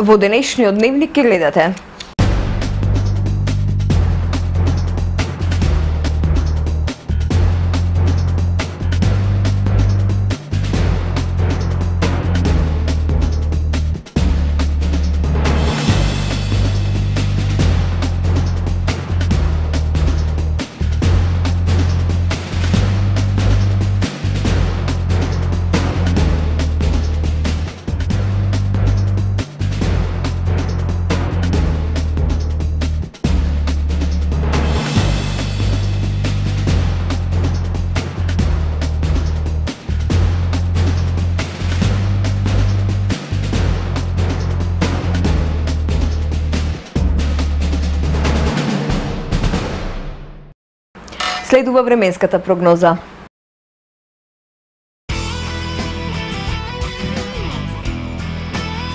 Во денешниот дневник ке гледате. Следува временската прогноза.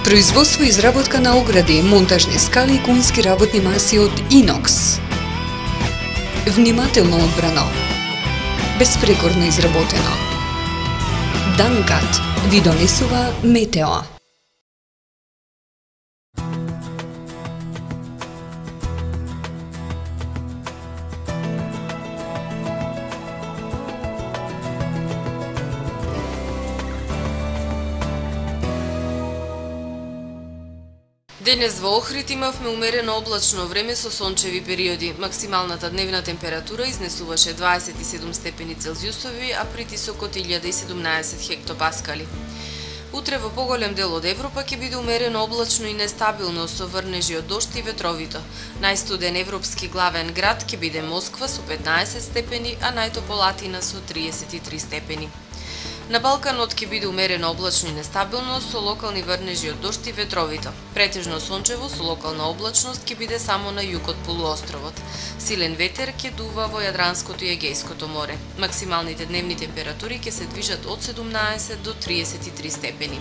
Производство и изработка на огради, монтажни скали и кунски работни маси од Инокс. Внимателно одбрано. Безпрекорно изработено. Данкат ви донесува Метеоа. Денес во Охрид имавме умерено облачно време со сончеви периоди. Максималната дневна температура изнесуваше 27 степени Целзиусови, а притисокот 1017 хектопаскали. Утре во поголем дел од Европа ќе биде умерено облачно и нестабилно со врнежи од дошт и ветровито. Најстуден европски главен град ќе биде Москва со 15 степени, а најтополатина со 33 степени. На Балканот ќе биде умерено облачно и нестабилно со локални врнежи од дожд и ветровито. Претежно сончево со локална облачност ќе биде само на југот полуостровот. Силен ветер ќе дува во Јадранското и Егејското море. Максималните дневни температури ќе се движат од 17 до 33 степени.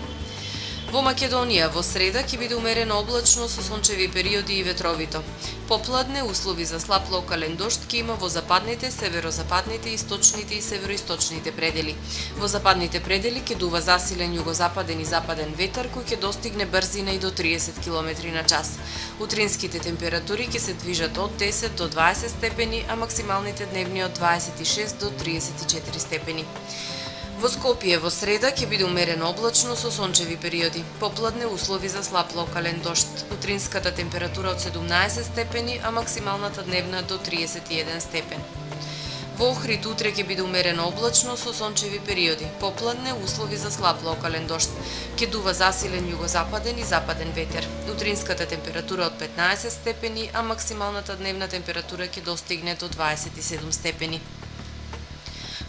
Во Македонија во среда ќе биде умерено облачно со сончеви периоди и ветровито. Попладне услови за слаб локален дожд ќе има во западните, северозападните, источните и североисточните предели. Во западните предели ќе дува засилен југозападен и западен ветар кој ќе достигне брзина и до 30 км на час. Утринските температури ќе се движат од 10 до 20 степени, а максималните дневни од 26 до 34 степени. Во Скопје во среда ќе биде умерено облачно со сончеви периоди. Попладне услови за слаб локален дошт. Утринската температура од 17 степени, а максималната дневна до 31 степен. Во Охрид утре ќе биде умерено облачно со сончеви периоди. Попладне услови за слаб локален дошт, Ке дува засилен југозападен и западен ветер. Утринската температура од 15 степени, а максималната дневна температура ќе достигне до 27 степени.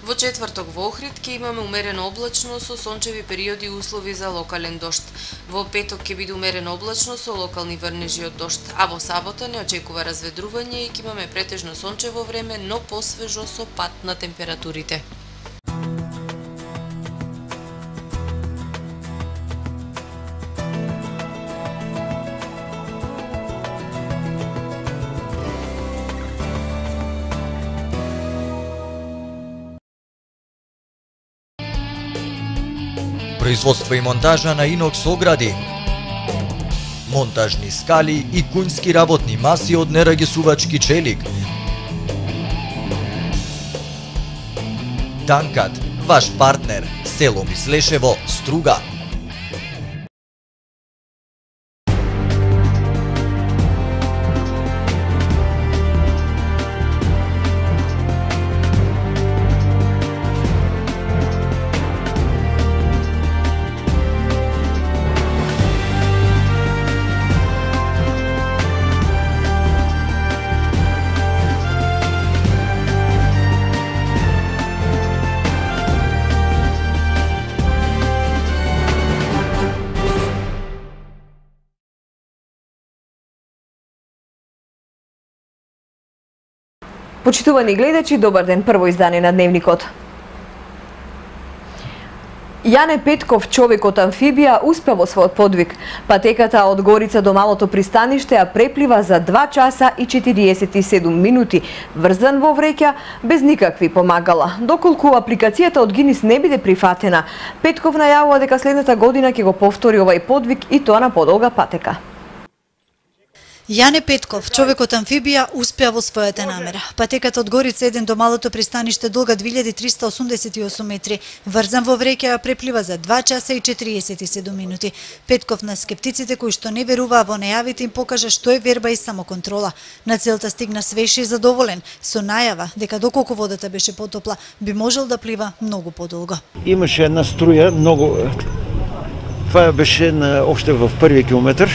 Во четврток во Охрид ќе имаме умерено облачно со сончеви периоди и услови за локален дошт. Во петок ќе биде умерено облачно со локални врнежи од дошт, а во сабота не очекува разведрување и ќе имаме претежно сончево време, но посвежо со пат на температурите. Производство и монтажа на инокс огради, монтажни скали и кунски работни маси од нерагисувачки челик. Данкат, ваш партнер, село Мислешево, Струга. Почитувани гледачи, добар ден, прво издание на Дневникот. Јане Петков, човекот амфибија, успеа во својот подвиг. Патеката од Горица до малото пристаниште ја преплива за 2 часа и 47 минути, врзан во вреќа без никакви помагала. Доколку апликацијата од Гинис не биде прифатена, Петков најавува дека следната година ќе го повтори овај подвиг и тоа на подолга патека. Јане Петков, човекот амфибија, успеа во својата намера. Патеката од Горица 1 до малото пристаниште долга 2388 метри, врзан во вреќа ја преплива за 2 часа и 47 минути. Петков на скептиците кои што не веруваа во најавите им покажа што е верба и самоконтрола. На целта стигна свеж и задоволен, со најава дека доколку водата беше потопла, би можел да плива многу подолго. Имаше една струја, многу... Това беше на, обšte в првиот километар,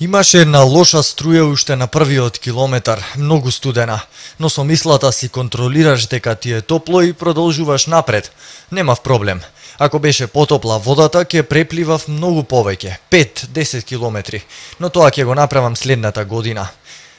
Имаше една лоша струја уште на првиот километар, многу студена, но со мислата си контролираш дека ти е топло и продолжуваш напред. Немав проблем. Ако беше потопла водата, ќе препливав многу повеќе, 5-10 километри, но тоа ќе го направам следната година.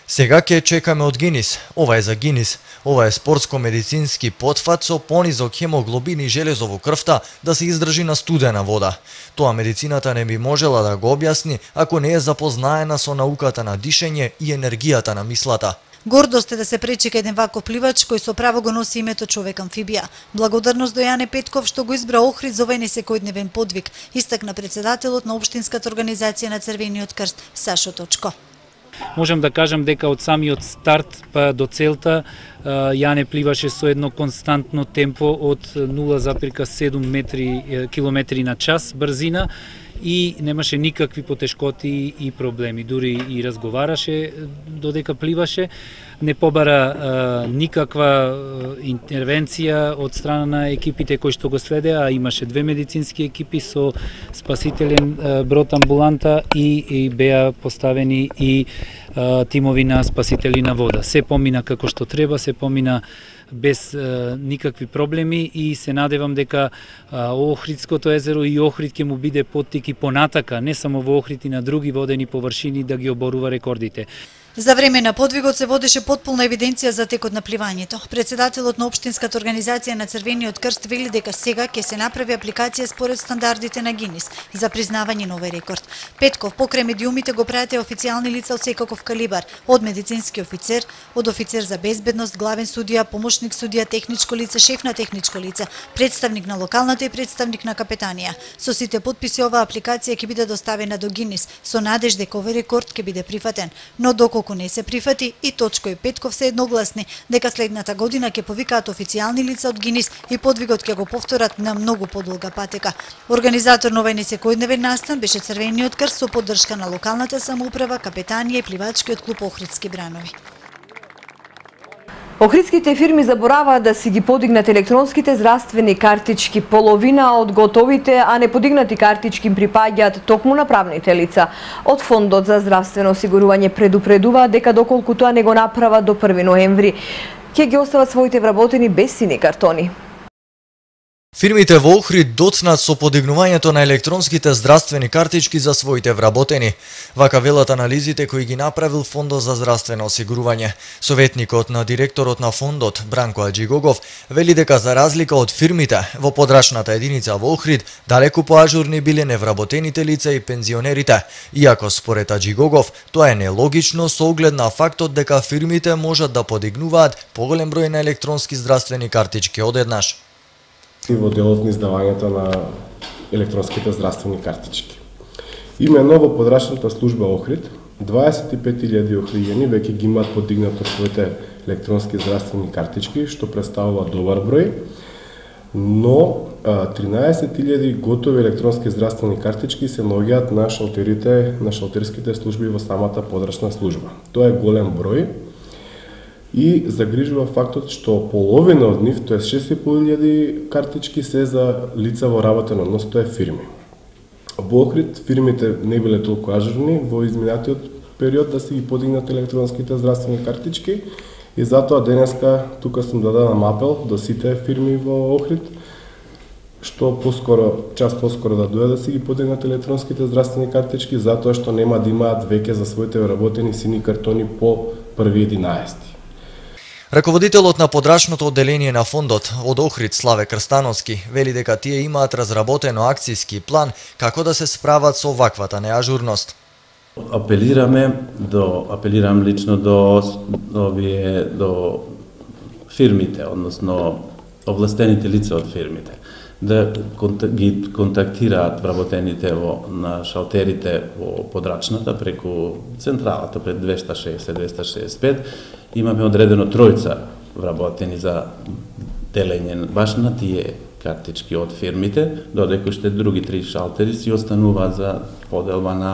Сега ќе чекаме од Гинис. Ова е за Гинис. Ова е спортско-медицински потфат со понизок хемоглобин и железо во крвта да се издржи на студена вода. Тоа медицината не би можела да го објасни ако не е запознаена со науката на дишење и енергијата на мислата. Гордост е да се пречека еден ваков пливач кој со право го носи името човек амфибија. Благодарност до Јане Петков што го избра Охрид за овој несекојдневен подвиг, истакна председателот на Обштинската организација на Црвениот крст Сашо Точко можам да кажам дека од самиот старт па до целта Јане пливаше со едно константно темпо од 0,7 метри километри на час брзина и немаше никакви потешкоти и проблеми. Дури и разговараше додека пливаше не побара а, никаква интервенција од страна на екипите кои што го следеа, а имаше две медицински екипи со спасителен а, брод амбуланта и, и беа поставени и а, тимови на спасители на вода. Се помина како што треба, се помина без е, никакви проблеми и се надевам дека е, Охридското езеро и Охрид ќе му биде поттик и понатака, не само во Охрид и на други водени површини да ги оборува рекордите. За време на подвигот се водеше потполна евиденција за текот на пливањето. Председателот на Обштинската организација на Црвениот крст вели дека сега ќе се направи апликација според стандардите на Гинис за признавање на овој рекорд. Петков покрај медиумите го пратеа официјални лица од секаков калибар, од медицински офицер, од офицер за безбедност, главен судија, помошник судија, техничко лице, шеф на техничко лице, представник на локалната и представник на капетанија. Со сите подписи оваа апликација ќе биде доставена до Гинис со надеж дека овој рекорд ќе биде прифатен, но доколку Ако не се прифати и Точко и Петков се едногласни дека следната година ќе повикаат официјални лица од Гинис и подвигот ќе го повторат на многу подолга патека. Организатор на овој несекојдневен настан беше Црвениот крст со поддршка на локалната самоуправа, капетанија и пливачкиот клуб Охридски бранови. Охридските фирми забораваат да си ги подигнат електронските здравствени картички. Половина од готовите, а не подигнати картички им припаѓаат токму на правните лица. Од Фондот за здравствено осигурување предупредува дека доколку тоа не го направат до 1 ноември, ќе ги остават своите вработени без сини картони. Фирмите во Охрид доцнат со подигнувањето на електронските здравствени картички за своите вработени. Вака велат анализите кои ги направил Фондот за здравствено осигурување. Советникот на директорот на фондот, Бранко Аджигогов, вели дека за разлика од фирмите, во подрачната единица во Охрид, далеку поажурни биле невработените лица и пензионерите. Иако според Аджигогов, тоа е нелогично со оглед на фактот дека фирмите можат да подигнуваат поголем број на електронски здравствени картички одеднаш во делот на издавањето на електронските здравствени картички. Имено во подрачната служба Охрид, 25.000 охријани веќе ги имаат подигнато своите електронски здравствени картички, што представува добар број, но 13.000 готови електронски здравствени картички се наоѓаат на шалтерите, на шалтерските служби во самата подрачна служба. Тоа е голем број, и загрижува фактот што половина од нив, тоа е 6.500 картички се за лица во работен однос, тоа е фирми. Во Охрид фирмите не биле толку ажурни во изминатиот период да се ги подигнат електронските здравствени картички и затоа денеска тука сум дадам апел до сите фирми во Охрид што поскоро, час поскоро да дојде да си ги подигнат електронските здравствени картички, затоа што нема да имаат веќе за своите работени сини картони по први 11. Раководителот на подрачното одделение на фондот од Охрид Славе Крстановски вели дека тие имаат разработено акцијски план како да се справат со ваквата неажурност. Апелираме до апелирам лично до овие до фирмите, односно овластените лица од фирмите да ги контактираат вработените во на шалтерите во подрачната преку централата пред 260-265 имаме одредено тројца вработени за делење баш на тие картички од фирмите, додека уште други три шалтери си остануваат за поделба на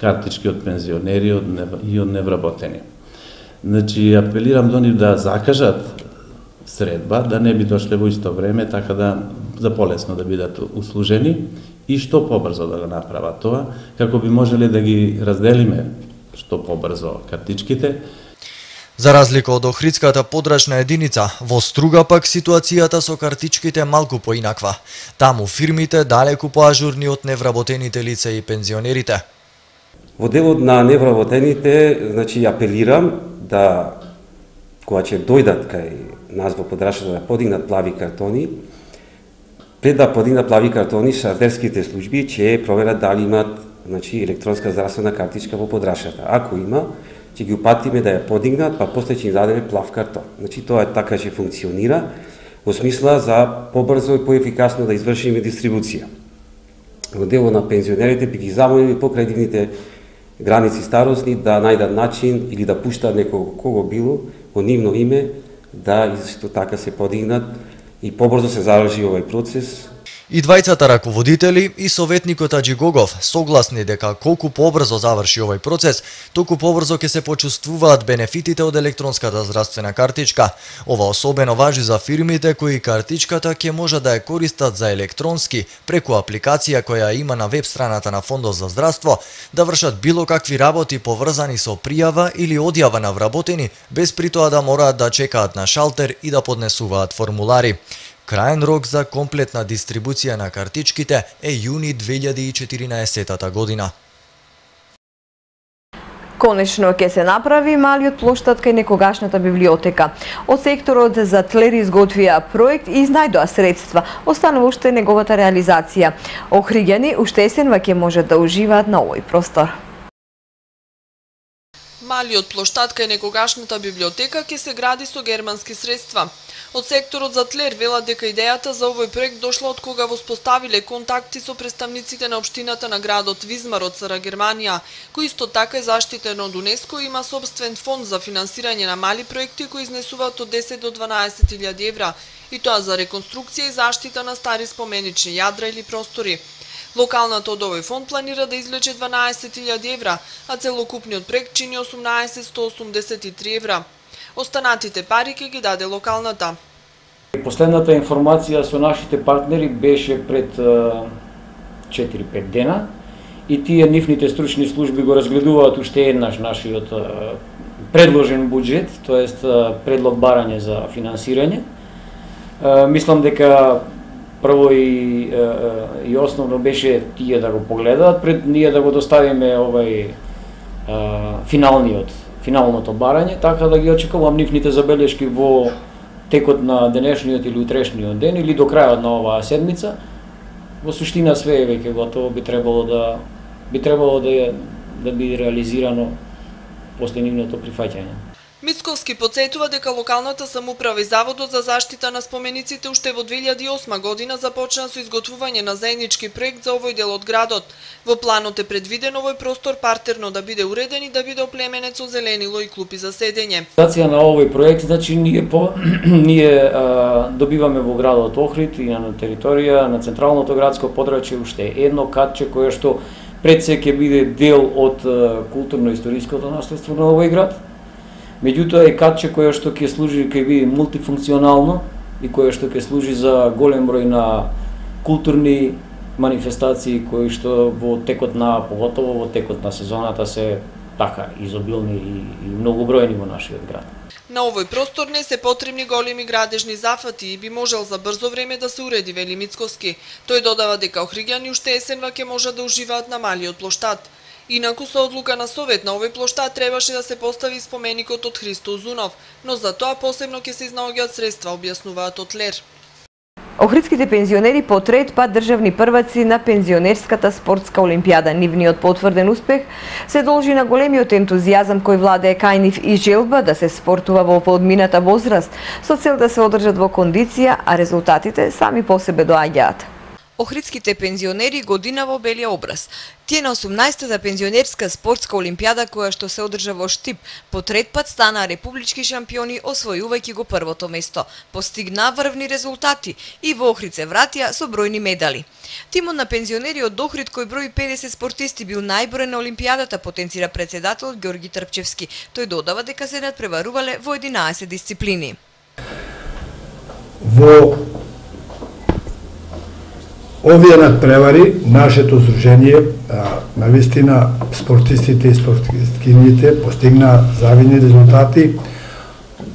картички од пензионери и од невработени. Значи, апелирам до нив да закажат средба, да не би дошле во исто време, така да за полесно да бидат услужени и што побрзо да го направат тоа, како би можеле да ги разделиме што побрзо картичките. За разлика од Охридската подрачна единица, во Струга пак ситуацијата со картичките малку поинаква. Таму фирмите далеку поажурни од невработените лица и пензионерите. Во делот на невработените, значи апелирам да кога ќе дојдат кај нас во подрашата да подигнат плави картони, пред да подигнат плави картони, шартерските служби ќе проверат дали имат значи, електронска здравствена картичка во подрашата. Ако има, ќе ги упатиме да ја подигнат, па после ќе им дадеме плав картон. Значи тоа е така ќе функционира во смисла за побрзо и поефикасно да извршиме дистрибуција. Во дело на пензионерите би ги замолили по дивните граници старосни да најдат начин или да пуштат некого кого било во нивно име да исто така се подигнат и побрзо се заврши овој процес. И двајцата раководители и советникот Аджигогов согласни дека колку побрзо заврши овој процес, толку побрзо ќе се почувствуваат бенефитите од електронската здравствена картичка. Ова особено важи за фирмите кои картичката ќе може да ја користат за електронски преку апликација која има на веб страната на Фондот за здравство, да вршат било какви работи поврзани со пријава или одјава на вработени, без притоа да мораат да чекаат на шалтер и да поднесуваат формулари. Краен рок за комплетна дистрибуција на картичките е јуни 2014 година. Конечно ќе се направи малиот плоштад кај некогашната библиотека. Од секторот за тлер изготвија проект и изнајдоа средства. Останува уште неговата реализација. Охриѓани уште есенва ќе можат да уживаат на овој простор. Малиот плоштад кај некогашната библиотека ќе се гради со германски средства. Од секторот за тлер велат дека идејата за овој проект дошла од кога воспоставиле контакти со представниците на општината на градот Визмар од Сара Германија, кој исто така е заштитен од УНЕСКО и има собствен фонд за финансирање на мали проекти кои изнесуваат од 10 до 12.000 евра, и тоа за реконструкција и заштита на стари споменични јадра или простори. Локалната од овој фонд планира да извлече 12.000 евра, а целокупниот проект чини 18.183 евра. Останатите пари ќе ги даде локалната. Последната информација со нашите партнери беше пред 4-5 дена и тие нивните стручни служби го разгледуваат уште еднаш нашиот предложен буџет, тоест предлог барање за финансирање. Мислам дека прво и, и основно беше тие да го погледаат пред ние да го доставиме овај финалниот финалното барање, така да ги очекувам нивните забелешки во текот на денешниот или утрешниот ден или до крајот на оваа седмица. Во суштина све е веќе готово, би требало да би требало да да биде реализирано после нивното прифаќање. Мицковски подсетува дека локалната самоуправа и Заводот за заштита на спомениците уште во 2008 година започна со изготвување на заеднички проект за овој дел од градот. Во планот е предвиден овој простор партерно да биде уреден и да биде оплеменет со зеленило и клупи за седење. Стација на овој проект, значи ние по ние а, добиваме во градот Охрид и на територија на централното градско подрачје уште едно катче кое што пред се ќе биде дел од културно-историското наследство на овој град Меѓутоа е катче кое што ќе служи ќе биде мултифункционално и кое што ќе служи за голем број на културни манифестации кои што во текот на поготово во текот на сезоната се така изобилни и, и многобројни во нашиот град. На овој простор не се потребни големи градежни зафати и би можел за брзо време да се уреди Вели Мицковски. Тој додава дека охриѓани уште есенва ќе можат да уживаат на малиот плоштад. Инаку со одлука на Совет на овој плоштад требаше да се постави споменикот од Христо Зунов, но за тоа посебно ќе се изнаоѓаат средства, објаснуваат од Лер. Охридските пензионери по трет пат државни прваци на пензионерската спортска олимпијада. Нивниот потврден успех се должи на големиот ентузијазам кој владее Кајнив и желба да се спортува во подмината возраст, со цел да се одржат во кондиција, а резултатите сами по себе доаѓаат. Охридските пензионери годинаво белија образ. Тие на 18-та пензионерска спортска олимпијада која што се одржа во Штип, по трет пат стана републички шампиони освојувајќи го првото место. Постигна врвни резултати и во Охрид се вратија со бројни медали. Тимот на пензионери од Охрид кој брои 50 спортисти бил најброен на олимпијадата, потенцира председателот Георги Трпчевски. Тој додава дека се надпреварувале во 11 дисциплини. Во овие надпревари, нашето здружение, на вистина спортистите и спортисткините постигна завидни резултати,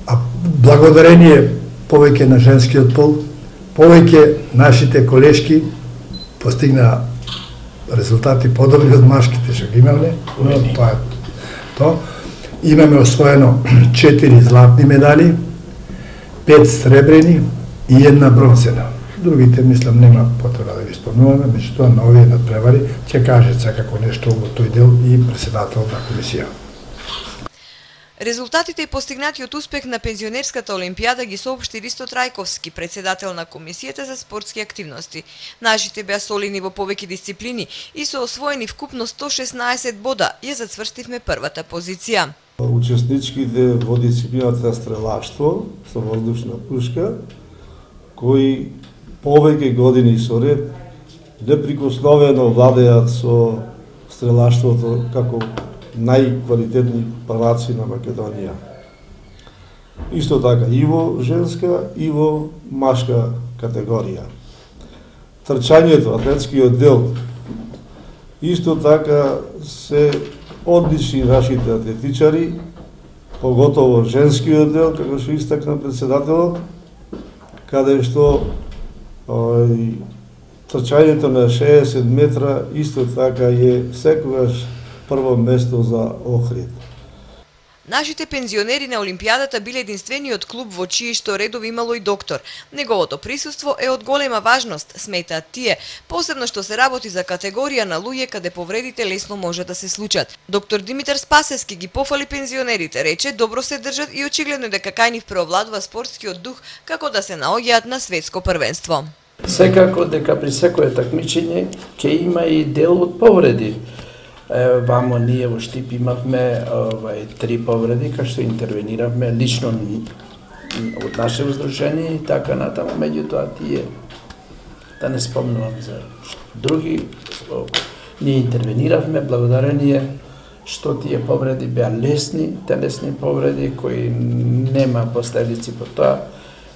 а благодарение повеќе на женскиот пол, повеќе нашите колешки постигна резултати подобри од машките што ги имале, но тоа е то. Имаме освоено 4 златни медали, 5 сребрени и една бронзена. Другите, мислам, нема потреба да ги спомнуваме, меѓутоа на овие надпревари ќе каже секако нешто во тој дел и председател на комисија. Резултатите и постигнатиот успех на пензионерската олимпијада ги соопшти Ристо Трајковски, председател на комисијата за спортски активности. Нашите беа солени во повеќе дисциплини и со освоени вкупно 116 бода ја зацврстивме првата позиција. Учесничките во дисциплината стрелаштво со воздушна пушка кои повеќе години со ред неприкосновено владеат со стрелаштвото како најквалитетни палаци на Македонија. Исто така и во женска и во машка категорија. Трчањето, атлетскиот дел, исто така се одлични нашите атлетичари, поготово женскиот дел, како што истакна председателот, каде што трчањето на 60 метра исто така е секогаш прво место за Охрид. Нашите пензионери на Олимпијадата биле единствениот клуб во чии што редови имало и доктор. Неговото присуство е од голема важност, сметаат тие, посебно што се работи за категорија на луѓе каде повредите лесно може да се случат. Доктор Димитар Спасески ги пофали пензионерите, рече добро се држат и очигледно дека кај нив преовладува спортскиот дух како да се наоѓаат на светско првенство. Секако дека при секое такмичење ќе има и дел од повреди. Е, вамо ние во Штип имавме овај три повреди кај што интервениравме лично од наше воздружение и така натаму, меѓутоа тие да не спомнувам за други ние интервениравме благодарение што тие повреди беа лесни, телесни повреди кои нема последици по тоа.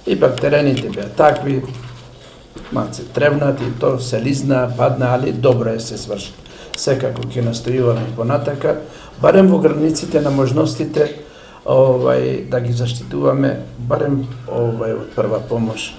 Ипак терените беа такви, малце тревнати, то се лизна, падна, али добро е се сврши. Секако ќе настојуваме понатака, барем во границите на можностите овај да ги заштитуваме барем овај од прва помош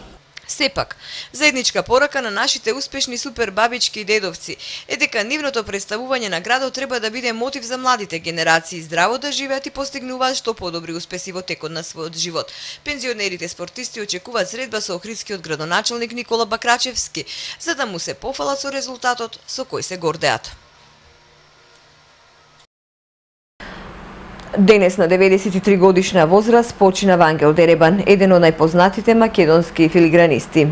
Сепак, заедничка порака на нашите успешни супер бабички и дедовци е дека нивното представување на градот треба да биде мотив за младите генерации здраво да живеат и постигнуваат што подобри успеси во текот на својот живот. Пензионерите спортисти очекуваат средба со охридскиот градоначалник Никола Бакрачевски, за да му се пофалат со резултатот со кој се гордеат. Денес на 93 годишна возраст почина Вангел Деребан, еден од најпознатите македонски филигранисти.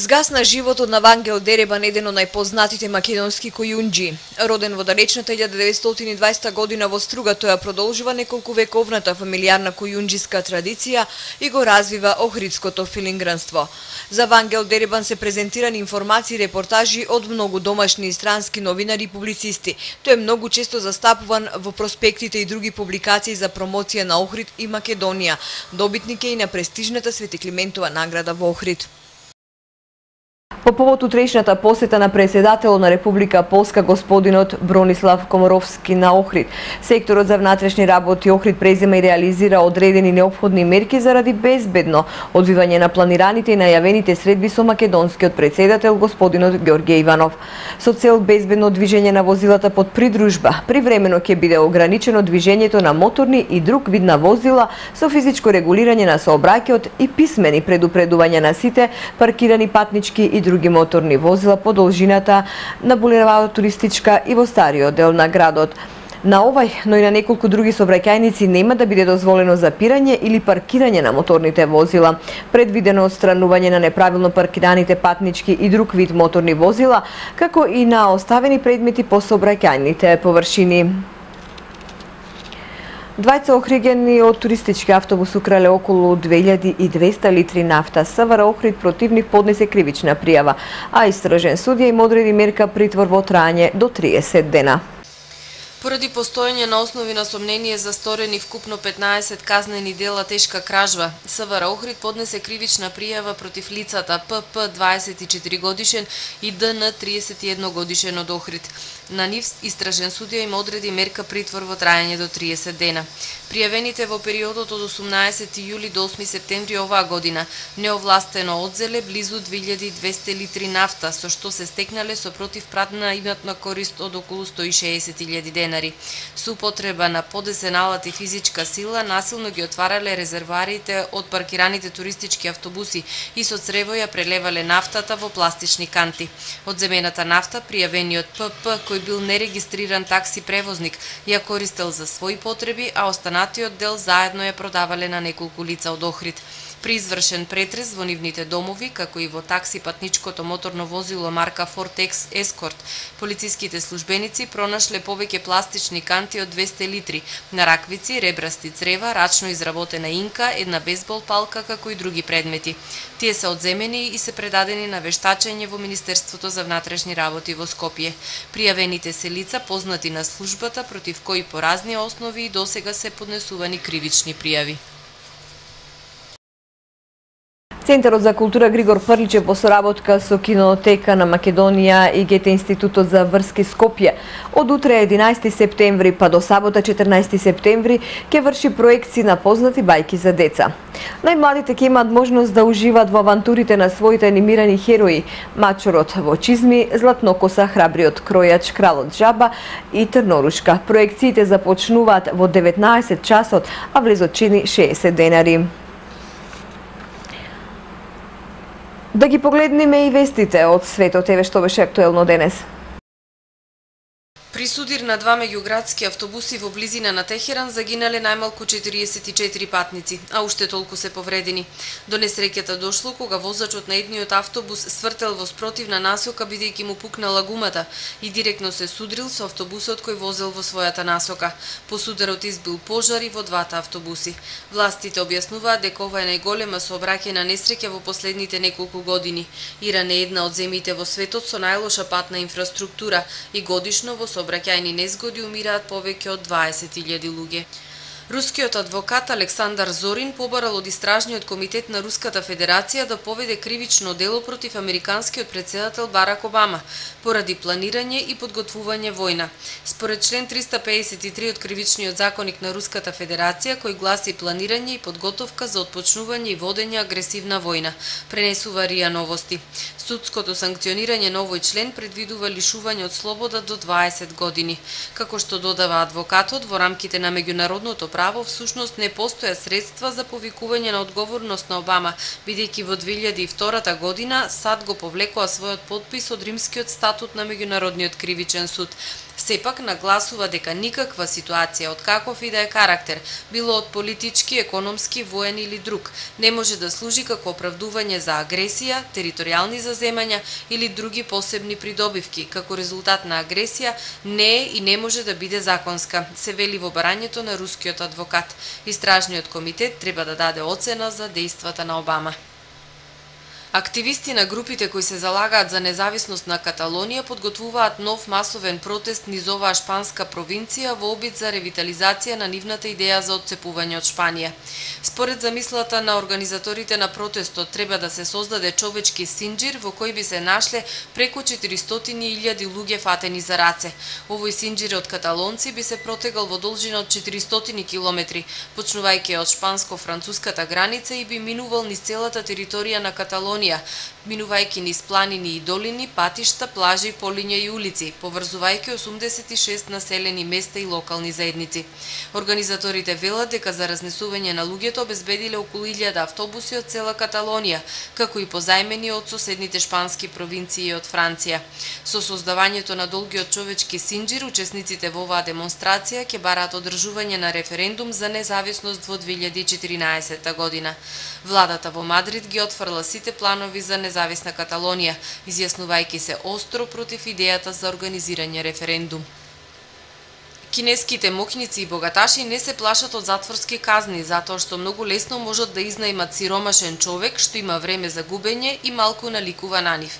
Згасна животот на Вангел Деребан, еден од најпознатите македонски којунџи. Роден во далечната 1920 година во Струга, тој продолжува неколку вековната фамилиарна којунџиска традиција и го развива охридското филингранство. За Вангел Деребан се презентирани информации и репортажи од многу домашни и странски новинари и публицисти. Тој е многу често застапуван во проспектите и други публикации за промоција на Охрид и Македонија. Добитник е и на престижната Свети Климентова награда во Охрид. По повод утрешната посета на председателот на Република Полска господинот Бронислав Комаровски на Охрид, секторот за внатрешни работи Охрид презема и реализира одредени необходни мерки заради безбедно одвивање на планираните и најавените средби со македонскиот председател господинот Ѓорѓе Иванов. Со цел безбедно движење на возилата под придружба, привремено ќе биде ограничено движењето на моторни и друг вид на возила со физичко регулирање на сообраќајот и писмени предупредувања на сите паркирани патнички и други други моторни возила по должината на булеварот Туристичка и во стариот дел на градот. На овај, но и на неколку други собраќајници нема да биде дозволено запирање или паркирање на моторните возила. Предвидено отстранување на неправилно паркираните патнички и друг вид моторни возила, како и на оставени предмети по собраќајните површини. Двајца охригени од туристички автобус украле околу 2200 литри нафта. СВР Охрид противник поднесе кривична пријава, а истражен судија им одреди мерка притвор во трајање до 30 дена. Поради постоење на основи на сомнение за сторени вкупно 15 казнени дела тешка кражба, СВР Охрид поднесе кривична пријава против лицата ПП 24 годишен и ДН 31 годишен од Охрид. На нив истражен судија им одреди мерка притвор во трајање до 30 дена. Пријавените во периодот од 18 јули до 8 септември оваа година неовластено одзеле близу 2200 литри нафта, со што се стекнале со противпратна имотна корист од околу 160.000 денари. Со употреба на подесен алат и физичка сила, насилно ги отварале резерварите од паркираните туристички автобуси и со црево ја прелевале нафтата во пластични канти. Од земената нафта, пријавениот ПП, кој бил нерегистриран такси превозник, ја користел за своји потреби, а останатиот дел заедно ја продавале на неколку лица од Охрид. При извршен претрес во нивните домови, како и во такси патничкото моторно возило марка Ford X Escort, полициските службеници пронашле повеќе пластични канти од 200 литри, на раквици, ребрасти црева, рачно изработена инка, една бейсбол палка, како и други предмети. Тие се одземени и се предадени на вештачење во Министерството за внатрешни работи во Скопје. Пријавените се лица познати на службата против кои по разни основи и досега се поднесувани кривични пријави. Центарот за култура Григор Фрличев во соработка со Кинотека на Македонија и ГТ Институтот за врски Скопје од утре 11 септември па до сабота 14 септември ќе врши проекции на познати бајки за деца. Најмладите ќе имаат можност да уживаат во авантурите на своите анимирани херои Мачорот во чизми, Златнокоса, Храбриот кројач, Кралот жаба и Трнорушка. Проекциите започнуваат во 19 часот, а влезот чини 60 денари. Да ги погледнеме и вестите од светот, еве што беше актуелно денес. При судир на два меѓуградски автобуси во близина на Техеран загинале најмалку 44 патници, а уште толку се повредени. До несреќата дошло кога возачот на едниот автобус свртел во спротивна насока бидејќи му пукнала гумата и директно се судрил со автобусот кој возел во својата насока. По сударот избил пожари во двата автобуси. Властите објаснуваат дека ова е најголема сообраќајна несреќа во последните неколку години. Иран е една од земјите во светот со најлоша патна инфраструктура и годишно во сообраќајни незгоди умираат повеќе од 20.000 луѓе. Рускиот адвокат Александар Зорин побарал од Истражниот комитет на Руската Федерација да поведе кривично дело против американскиот председател Барак Обама поради планирање и подготвување војна. Според член 353 од кривичниот законник на Руската Федерација кој гласи планирање и подготовка за отпочнување и водење агресивна војна, пренесува РИА Новости. Судското санкционирање на овој член предвидува лишување од слобода до 20 години. Како што додава адвокатот, во рамките на меѓународното право всушност не постоја средства за повикување на одговорност на Обама, бидејќи во 2002 година САД го повлекоа својот подпис од Римскиот статут на Меѓународниот кривичен суд сепак нагласува дека никаква ситуација од каков и да е карактер, било од политички, економски, воен или друг, не може да служи како оправдување за агресија, територијални заземања или други посебни придобивки, како резултат на агресија, не е и не може да биде законска, се вели во барањето на рускиот адвокат. Истражниот комитет треба да даде оцена за дејствата на Обама. Активисти на групите кои се залагаат за независност на Каталонија подготвуваат нов масовен протест низ оваа шпанска провинција во обид за ревитализација на нивната идеја за одцепување од Шпанија. Според замислата на организаторите на протестот треба да се создаде човечки синџир во кој би се нашле преку 400.000 луѓе фатени за раце. Овој синџир од каталонци би се протегал во должина од 400 километри, почнувајќи од шпанско-француската граница и би минувал низ целата територија на Каталонија Македонија, минувајќи низ планини и долини, патишта, плажи, полиња и улици, поврзувајќи 86 населени места и локални заедници. Организаторите велат дека за разнесување на луѓето обезбедиле околу 1000 автобуси од цела Каталонија, како и позајмени од соседните шпански провинции и од Франција. Со создавањето на долгиот човечки синџир, учесниците во оваа демонстрација ќе бараат одржување на референдум за независност во 2014 година. Владата во Мадрид ги отфрла сите планови за независна Каталонија, изјаснувајќи се остро против идејата за организирање референдум. Кинеските мокници и богаташи не се плашат од затворски казни, затоа што многу лесно можат да изнаимат сиромашен човек што има време за губење и малку наликува на нив.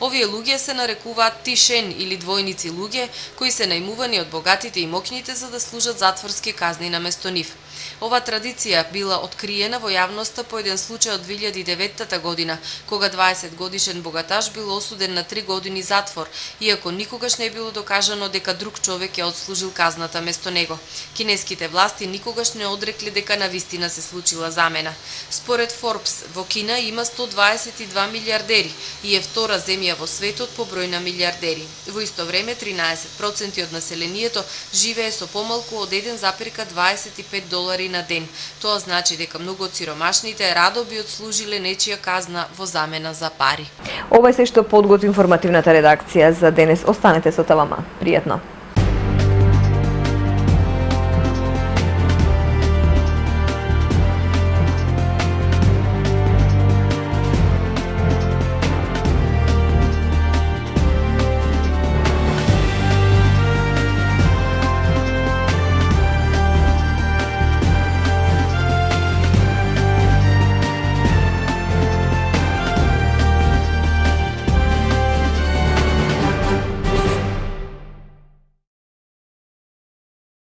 Овие луѓе се нарекуваат тишен или двојници луѓе, кои се најмувани од богатите и мокните за да служат затворски казни на место нив. Ова традиција била откриена во јавноста по еден случај од 2009 година, кога 20 годишен богаташ бил осуден на 3 години затвор, иако никогаш не било докажано дека друг човек ја одслужил казната место него. Кинеските власти никогаш не одрекле дека на вистина се случила замена. Според Forbes, во Кина има 122 милиардери и е втора земја во светот по број на милиардери. Во исто време 13% од населението живее со помалку од 1,25 долари долари на ден. Тоа значи дека многу од сиромашните радо би одслужиле нечија казна во замена за пари. Ова е се што подготви информативната редакција за денес. Останете со ТВМ. Пријатно.